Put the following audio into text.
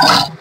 Oh.